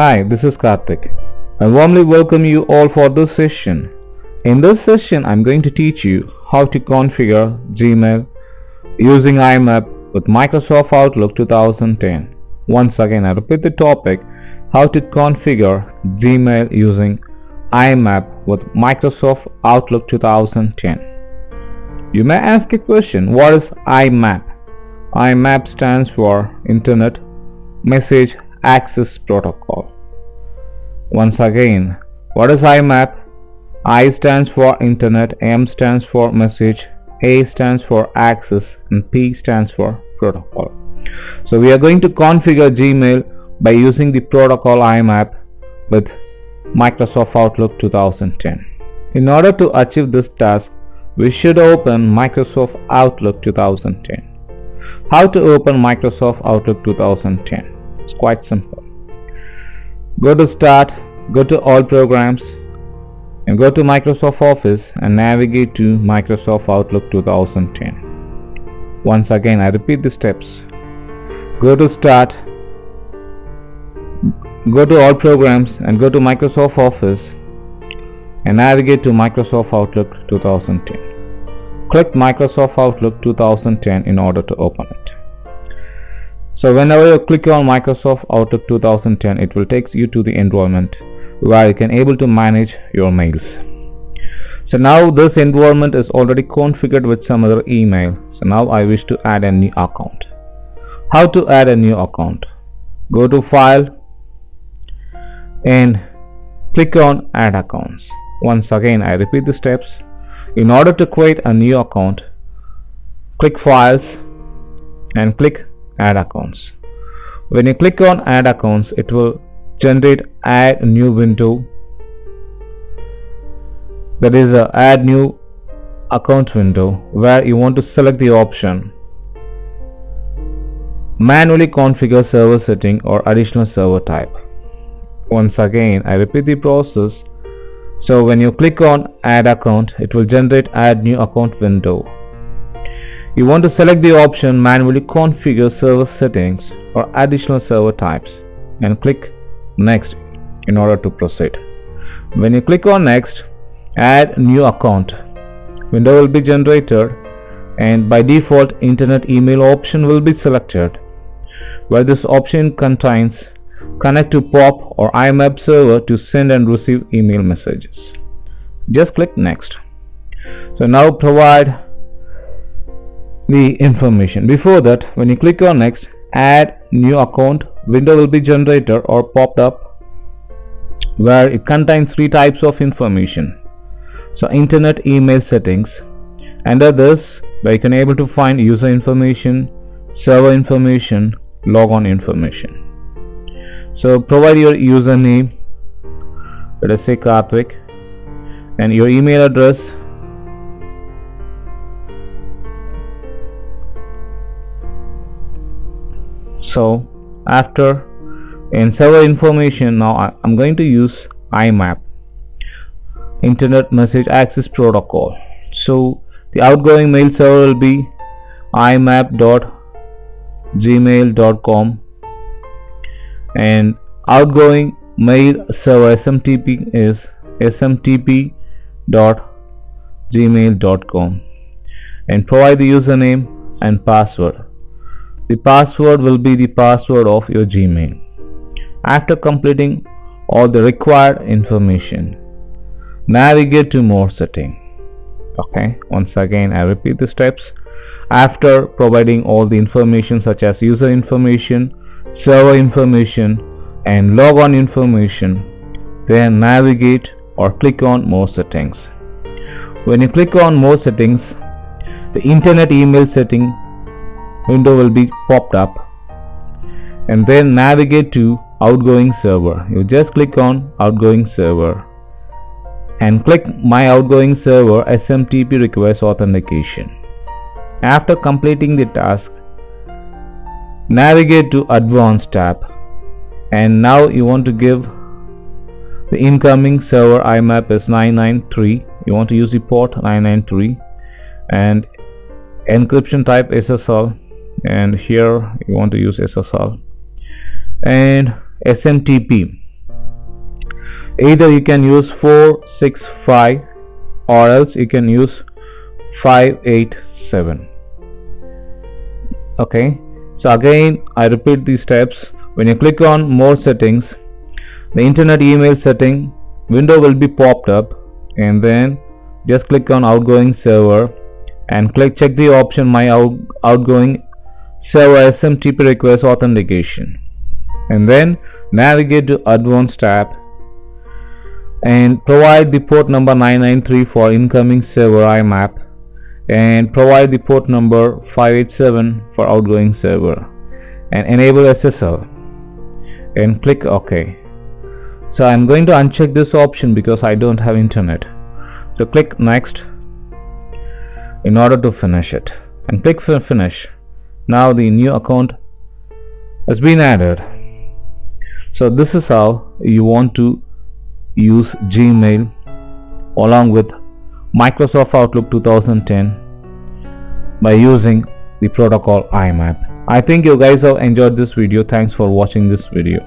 Hi, this is Karthik. I warmly welcome you all for this session. In this session, I'm going to teach you how to configure Gmail using IMAP with Microsoft Outlook 2010. Once again, I repeat the topic, how to configure Gmail using IMAP with Microsoft Outlook 2010. You may ask a question, what is IMAP? IMAP stands for Internet Message Access Protocol. Once again, what is IMAP? I stands for Internet, M stands for Message, A stands for Access and P stands for Protocol. So we are going to configure Gmail by using the protocol IMAP with Microsoft Outlook 2010. In order to achieve this task, we should open Microsoft Outlook 2010. How to open Microsoft Outlook 2010? Quite simple. Go to Start, go to All Programs and go to Microsoft Office and navigate to Microsoft Outlook 2010. Once again I repeat the steps. Go to Start, go to All Programs and go to Microsoft Office and navigate to Microsoft Outlook 2010. Click Microsoft Outlook 2010 in order to open it. So whenever you click on Microsoft Outlook 2010 it will take you to the environment where you can able to manage your mails. So now this environment is already configured with some other email. So now I wish to add a new account. How to add a new account? Go to file and click on add accounts. Once again I repeat the steps. In order to create a new account, click files and click add accounts. When you click on add accounts it will generate add new window. That is a add new account window where you want to select the option. Manually configure server setting or additional server type. Once again I repeat the process. So when you click on add account it will generate add new account window you want to select the option manually configure server settings or additional server types and click next in order to proceed. When you click on next, add new account. Window will be generated and by default internet email option will be selected where this option contains connect to POP or IMAP server to send and receive email messages. Just click next. So now provide the information. Before that when you click on next add new account window will be generated or popped up where it contains three types of information. So internet email settings under this where you can able to find user information server information logon information. So provide your username let us say Karthik and your email address so after in server information now I'm going to use IMAP Internet Message Access Protocol. So the outgoing mail server will be imap.gmail.com and outgoing mail server SMTP is smtp.gmail.com and provide the username and password the password will be the password of your Gmail. After completing all the required information, navigate to more setting. Okay, once again I repeat the steps. After providing all the information such as user information, server information and logon information, then navigate or click on more settings. When you click on more settings, the internet email setting window will be popped up and then navigate to outgoing server. You just click on outgoing server and click my outgoing server SMTP request authentication. After completing the task navigate to advanced tab and now you want to give the incoming server IMAP is 993 you want to use the port 993 and encryption type SSL and here you want to use SSL and SMTP either you can use 465 or else you can use 587 okay? So again I repeat these steps. When you click on more settings the internet email setting window will be popped up. And then just click on outgoing server and click check the option my out, outgoing server SMTP request authentication. And then navigate to advanced tab and provide the port number 993 for incoming server IMAP and provide the port number 587 for outgoing server and enable SSL and click OK. So I'm going to uncheck this option because I don't have internet. So click next in order to finish it. And click finish now the new account has been added so this is how you want to use Gmail along with Microsoft Outlook 2010 by using the protocol IMAP. I think you guys have enjoyed this video. Thanks for watching this video.